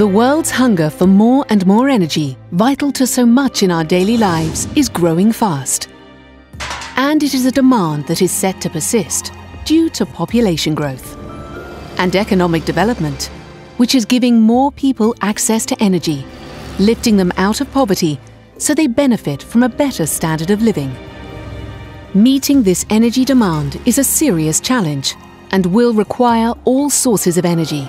The world's hunger for more and more energy, vital to so much in our daily lives, is growing fast. And it is a demand that is set to persist due to population growth and economic development, which is giving more people access to energy, lifting them out of poverty so they benefit from a better standard of living. Meeting this energy demand is a serious challenge and will require all sources of energy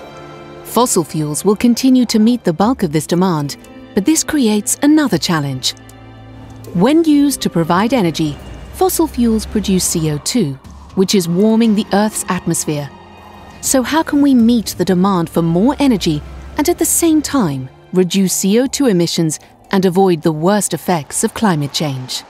Fossil fuels will continue to meet the bulk of this demand, but this creates another challenge. When used to provide energy, fossil fuels produce CO2, which is warming the Earth's atmosphere. So how can we meet the demand for more energy and at the same time reduce CO2 emissions and avoid the worst effects of climate change?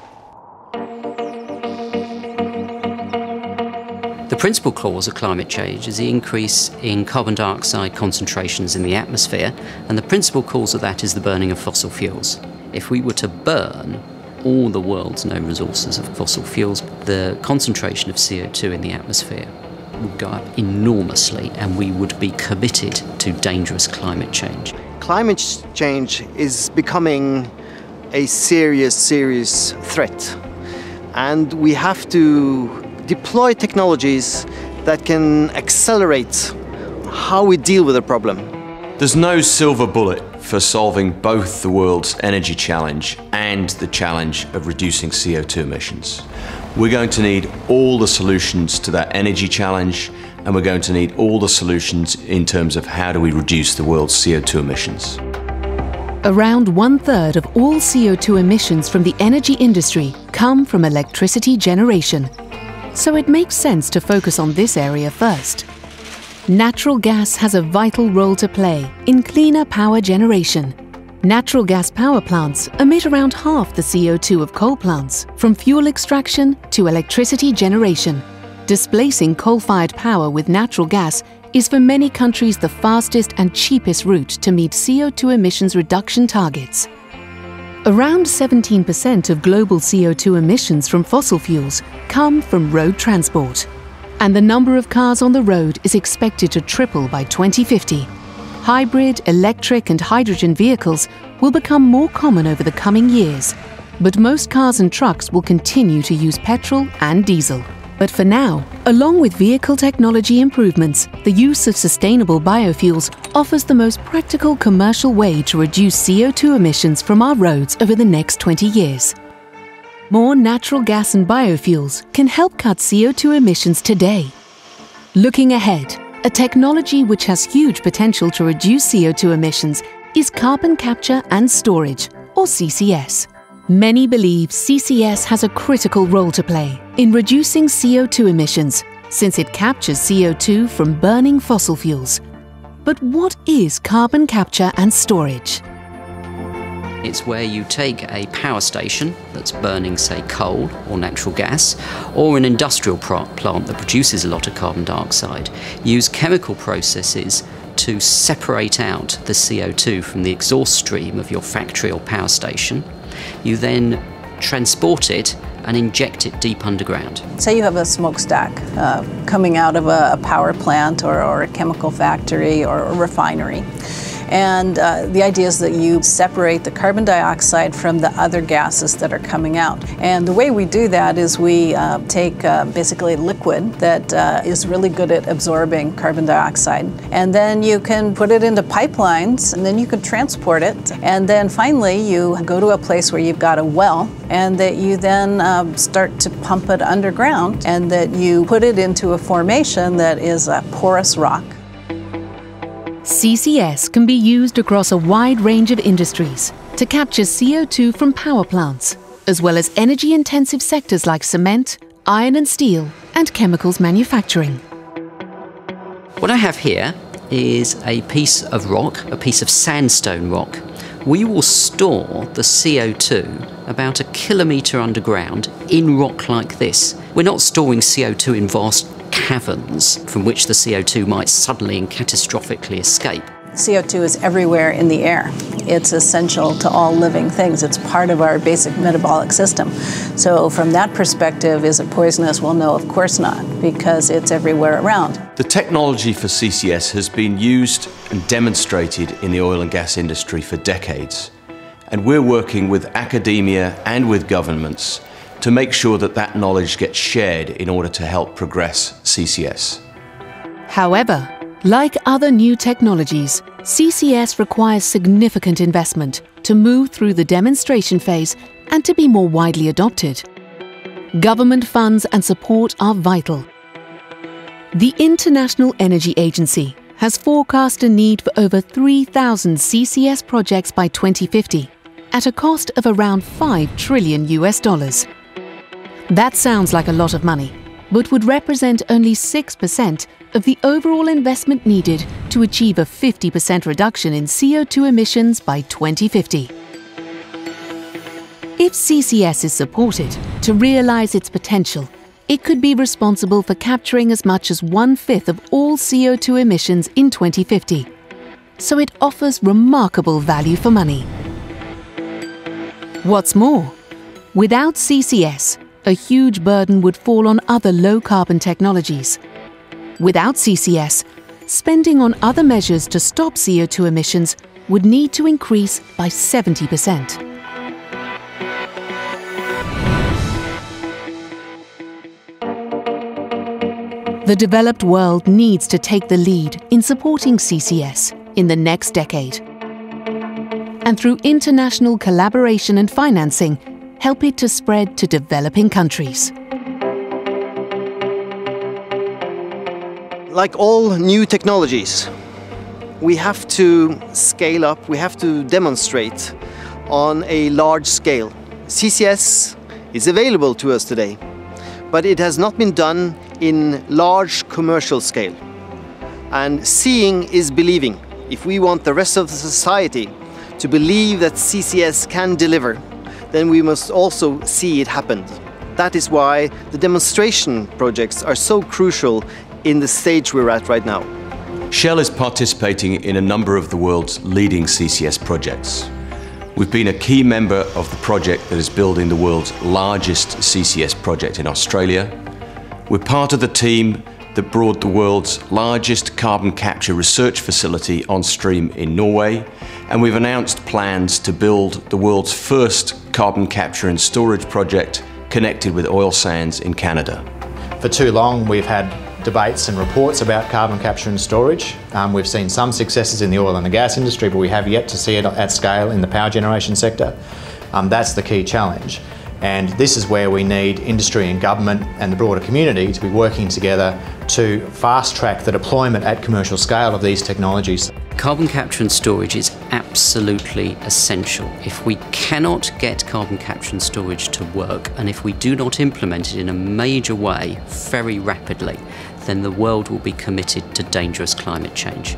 Principal cause of climate change is the increase in carbon dioxide concentrations in the atmosphere, and the principal cause of that is the burning of fossil fuels. If we were to burn all the world's known resources of fossil fuels, the concentration of CO2 in the atmosphere would go up enormously, and we would be committed to dangerous climate change. Climate change is becoming a serious, serious threat, and we have to deploy technologies that can accelerate how we deal with the problem. There's no silver bullet for solving both the world's energy challenge and the challenge of reducing CO2 emissions. We're going to need all the solutions to that energy challenge and we're going to need all the solutions in terms of how do we reduce the world's CO2 emissions. Around one third of all CO2 emissions from the energy industry come from electricity generation, so it makes sense to focus on this area first. Natural gas has a vital role to play in cleaner power generation. Natural gas power plants emit around half the CO2 of coal plants, from fuel extraction to electricity generation. Displacing coal-fired power with natural gas is for many countries the fastest and cheapest route to meet CO2 emissions reduction targets. Around 17% of global CO2 emissions from fossil fuels come from road transport. And the number of cars on the road is expected to triple by 2050. Hybrid, electric and hydrogen vehicles will become more common over the coming years, but most cars and trucks will continue to use petrol and diesel. But for now, along with vehicle technology improvements, the use of sustainable biofuels offers the most practical commercial way to reduce CO2 emissions from our roads over the next 20 years. More natural gas and biofuels can help cut CO2 emissions today. Looking ahead, a technology which has huge potential to reduce CO2 emissions is carbon capture and storage, or CCS. Many believe CCS has a critical role to play in reducing CO2 emissions since it captures CO2 from burning fossil fuels. But what is carbon capture and storage? It's where you take a power station that's burning, say, coal or natural gas, or an industrial plant that produces a lot of carbon dioxide, use chemical processes to separate out the CO2 from the exhaust stream of your factory or power station you then transport it and inject it deep underground. Say you have a smokestack uh, coming out of a, a power plant or, or, a chemical factory or a refinery. And uh, the idea is that you separate the carbon dioxide from the other gases that are coming out. And the way we do that is we uh, take uh, basically liquid that uh, is really good at absorbing carbon dioxide. And then you can put it into pipelines and then you can transport it. And then finally you go to a place where you've got a well and that you then um, start to pump it underground and that you put it into a formation that is a porous rock. CCS can be used across a wide range of industries to capture CO2 from power plants, as well as energy-intensive sectors like cement, iron and steel, and chemicals manufacturing. What I have here is a piece of rock, a piece of sandstone rock. We will store the CO2 about a kilometre underground in rock like this. We're not storing CO2 in vast caverns from which the CO2 might suddenly and catastrophically escape. CO2 is everywhere in the air. It's essential to all living things. It's part of our basic metabolic system. So, from that perspective, is it poisonous? Well, no, of course not, because it's everywhere around. The technology for CCS has been used and demonstrated in the oil and gas industry for decades. And we're working with academia and with governments to make sure that that knowledge gets shared in order to help progress CCS. However, like other new technologies, CCS requires significant investment to move through the demonstration phase and to be more widely adopted. Government funds and support are vital. The International Energy Agency has forecast a need for over 3,000 CCS projects by 2050 at a cost of around 5 trillion US dollars. That sounds like a lot of money, but would represent only 6% of the overall investment needed to achieve a 50% reduction in CO2 emissions by 2050. If CCS is supported to realize its potential, it could be responsible for capturing as much as one fifth of all CO2 emissions in 2050. So it offers remarkable value for money. What's more, without CCS, a huge burden would fall on other low carbon technologies. Without CCS, spending on other measures to stop CO2 emissions would need to increase by 70%. The developed world needs to take the lead in supporting CCS in the next decade. And through international collaboration and financing, help it to spread to developing countries. Like all new technologies, we have to scale up, we have to demonstrate on a large scale. CCS is available to us today, but it has not been done in large commercial scale. And seeing is believing. If we want the rest of the society to believe that CCS can deliver, then we must also see it happen. That is why the demonstration projects are so crucial in the stage we're at right now. Shell is participating in a number of the world's leading CCS projects. We've been a key member of the project that is building the world's largest CCS project in Australia, we're part of the team that brought the world's largest carbon capture research facility on stream in Norway, and we've announced plans to build the world's first carbon capture and storage project connected with oil sands in Canada. For too long, we've had debates and reports about carbon capture and storage. Um, we've seen some successes in the oil and the gas industry, but we have yet to see it at scale in the power generation sector. Um, that's the key challenge. And this is where we need industry and government and the broader community to be working together to fast track the deployment at commercial scale of these technologies. Carbon capture and storage is absolutely essential. If we cannot get carbon capture and storage to work, and if we do not implement it in a major way very rapidly, then the world will be committed to dangerous climate change.